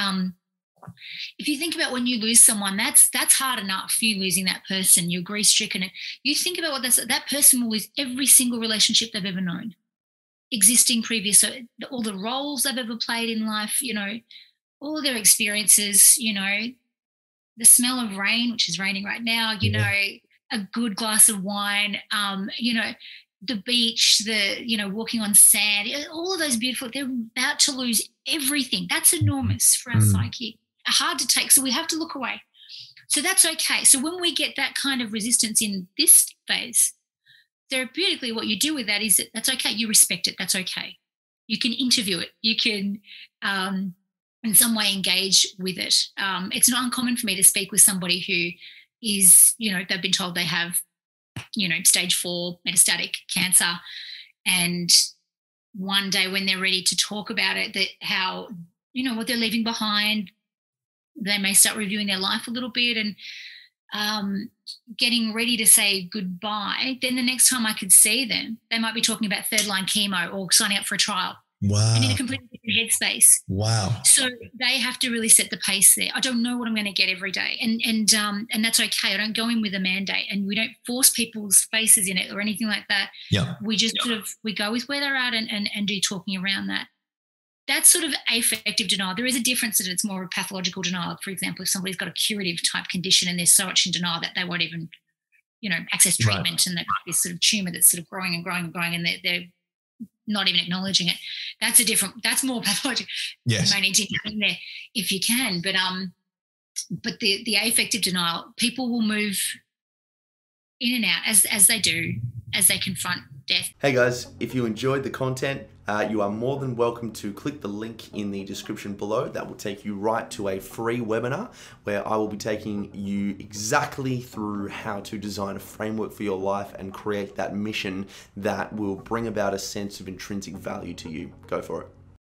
um, if you think about when you lose someone, that's that's hard enough. You losing that person, you're grief stricken. You think about what that's, that person will lose every single relationship they've ever known, existing previous, so all the roles they've ever played in life. You know, all their experiences. You know, the smell of rain, which is raining right now. You yeah. know, a good glass of wine. Um, you know, the beach, the you know walking on sand, all of those beautiful. They're about to lose everything. That's enormous for our mm. psyche hard to take. So we have to look away. So that's okay. So when we get that kind of resistance in this phase, therapeutically, what you do with that is that that's okay. You respect it. That's okay. You can interview it. You can, um, in some way, engage with it. Um, it's not uncommon for me to speak with somebody who is, you know, they've been told they have, you know, stage four metastatic cancer, and one day when they're ready to talk about it, that how you know what they're leaving behind, they may start reviewing their life a little bit and um, getting ready to say goodbye. Then the next time I could see them, they might be talking about third line chemo or signing up for a trial. Wow. And in a completely different headspace. Wow. So they have to really set the pace there. I don't know what I'm going to get every day. And and um and that's okay. I don't go in with a mandate and we don't force people's faces in it or anything like that. Yeah. We just sort of we go with where they're at and, and, and do talking around that that's sort of affective denial. There is a difference that it's more of a pathological denial. For example, if somebody's got a curative type condition and they're so much in denial that they won't even, you know, access treatment right. and that this sort of tumor that's sort of growing and growing and growing and they're, they're not even acknowledging it. That's a different, that's more pathological. Yes. You may need to get in there if you can. But um, but the the affective denial, people will move in and out as as they do, as they confront death. Hey guys, if you enjoyed the content, uh, you are more than welcome to click the link in the description below. That will take you right to a free webinar where I will be taking you exactly through how to design a framework for your life and create that mission that will bring about a sense of intrinsic value to you. Go for it.